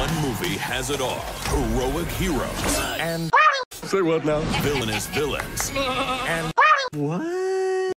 One movie has it all. Heroic heroes and Say what now? villainous villains. and.